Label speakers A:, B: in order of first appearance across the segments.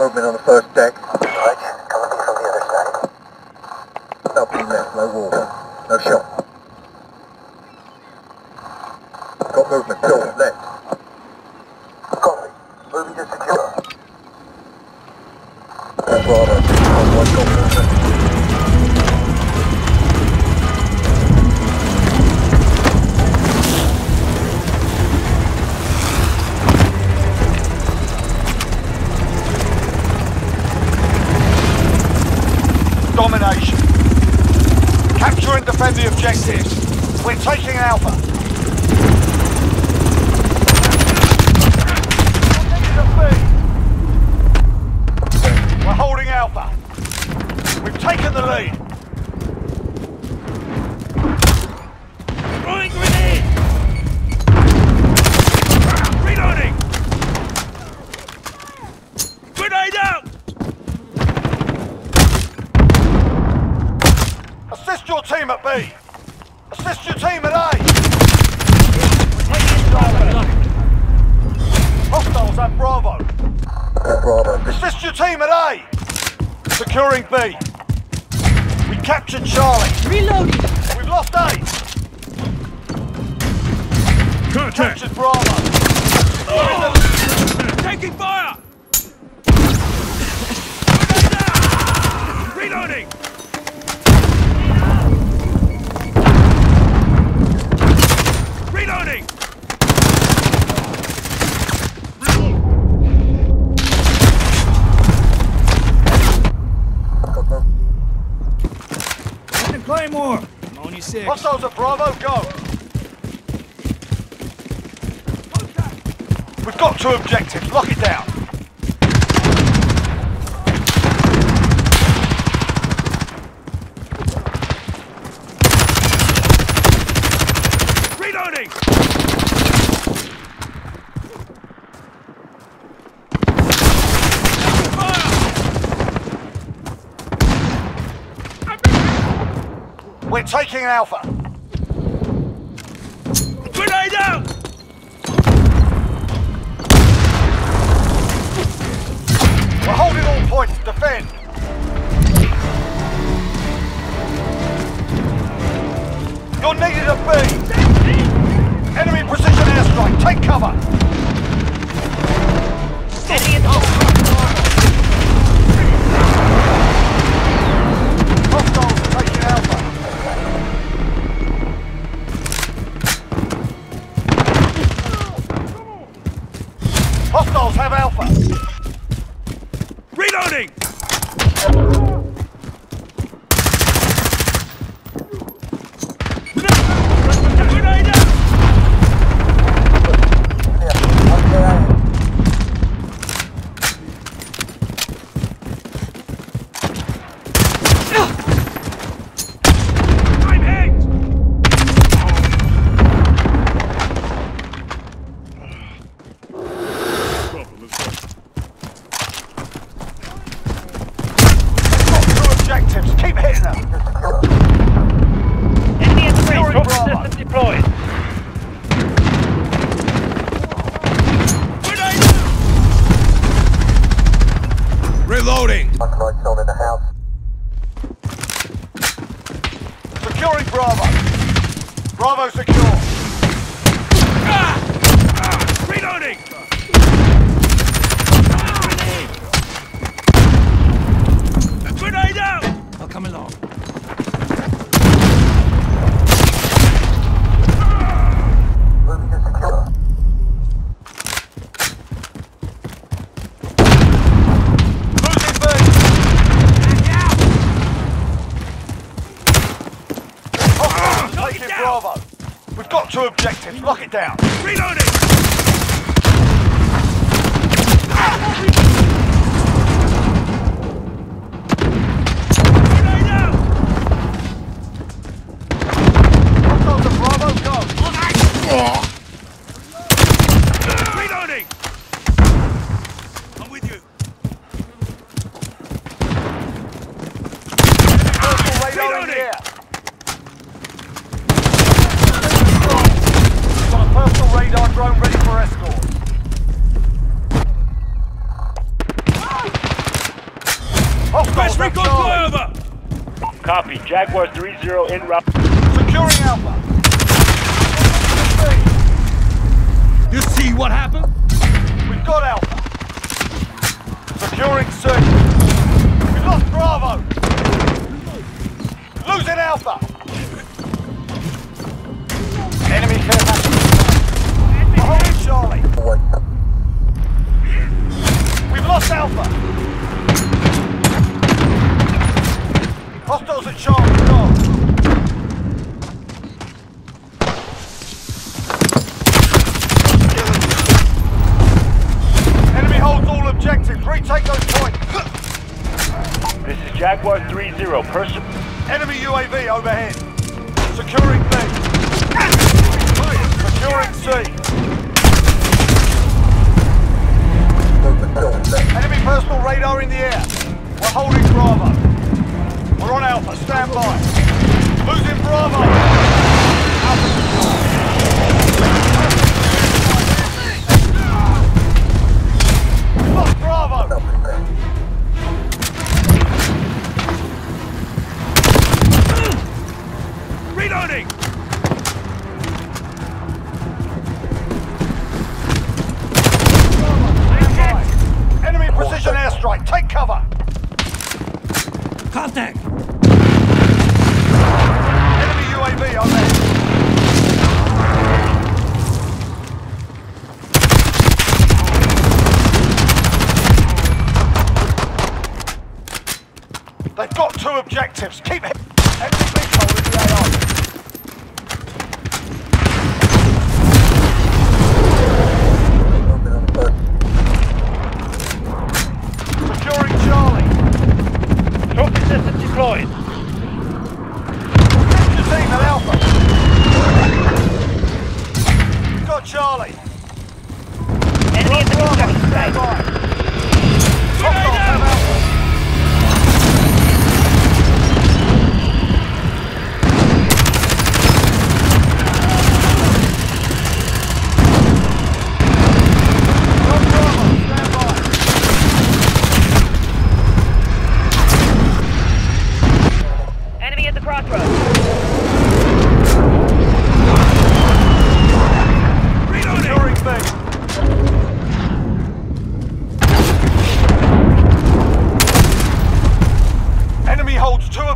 A: movement on the first deck.
B: Right, coming from the other side.
A: No. No shot. Got movement,
C: Securing B. We captured Charlie.
D: Reloading!
C: We've lost A. Captured Bravo. Taking fire. Reloading. Reloading.
E: Six.
C: Hostiles at Bravo, go! We've got two objectives, lock it down. Reloading! We're taking an Alpha. Grenade out! We're holding all points. Defend. Reloading! Grenade out! I'm hit! Got two objectives. Keep hitting them.
D: Enemy at the
C: Securing
D: bridge.
C: Bravo.
D: System deployed.
C: Grenade!
E: Reloading!
B: One right zone in the house.
C: Securing Bravo. Bravo secure. Bravo. We've got two objectives. Lock it down. Reloading! in
D: route.
C: Securing Alpha.
E: You see what happened?
D: Jaguar 3-0, person...
C: Enemy UAV overhead. Securing B. Securing C. Enemy personal radar in the air. We're holding Bravo. We're on Alpha, stand by.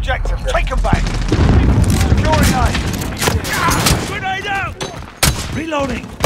C: objective. Take them back. Securing A.
E: Grenade out! Reloading.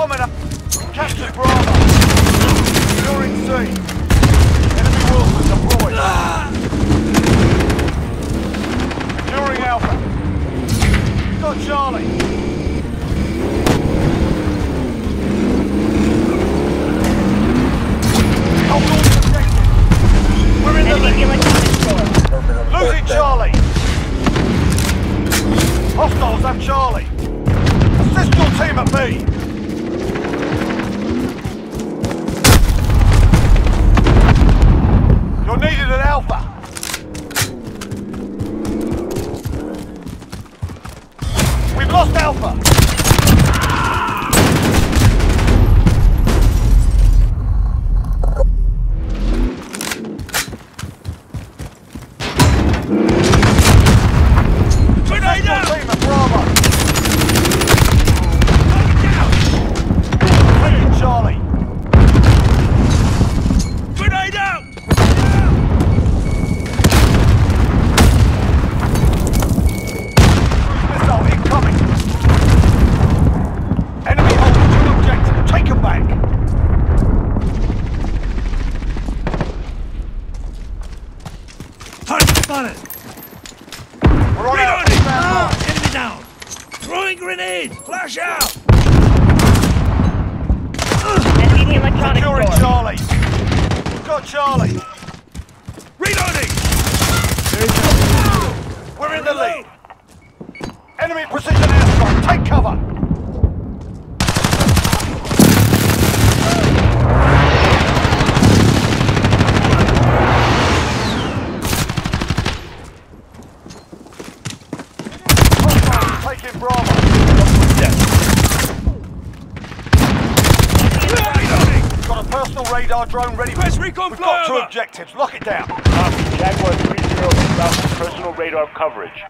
C: Domina! Capture Bravo! Securing C. Enemy Wheelson deployed. Securing Alpha. Got Charlie. Hold on protected. We're in the lead. Losing Charlie. Hostiles have Charlie. Assist your team at B. needed an Alpha. We've lost Alpha.
E: Grenade! Flash out!
F: Enemy in the electronics
C: Securing
F: store.
C: Charlie. We've got Charlie.
E: Reloading!
C: We're in the lead. Enemy precision airstrike. Take cover. Hostiles Taking Bravo.
E: Reloading!
C: Got a personal radar drone ready.
E: Request recon
C: We've got two objectives. Lock it down.
D: Copy. Jaguar 30 en route for personal radar coverage.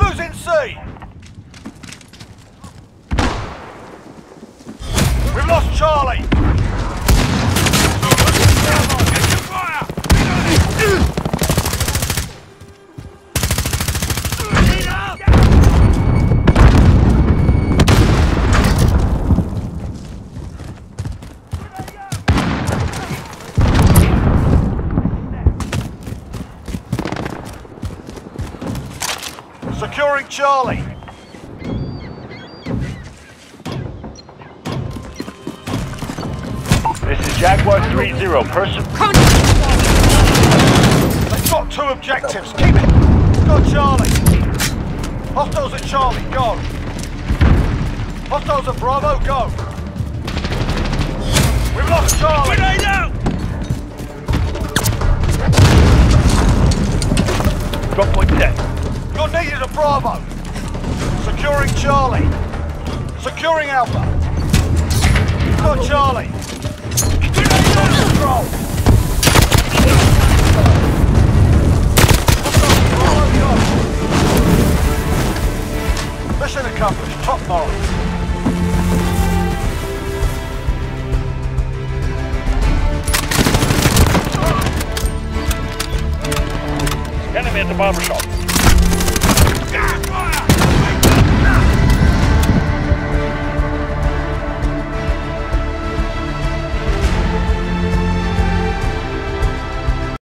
C: Losing C. We've lost Charlie.
E: Get your fire!
C: Securing Charlie.
D: This is Jaguar 3-0. Person...
C: They've got two objectives. Keep it. Got Charlie. Hostiles at Charlie. Go. Hostiles at Bravo. Go. We've lost Charlie.
E: Grenade out!
D: Drop point set.
C: You're needed at Bravo. Securing Charlie. Securing Alpha. Got Charlie. Control. Mission accomplished. Top notch.
D: Enemy at the barber shop.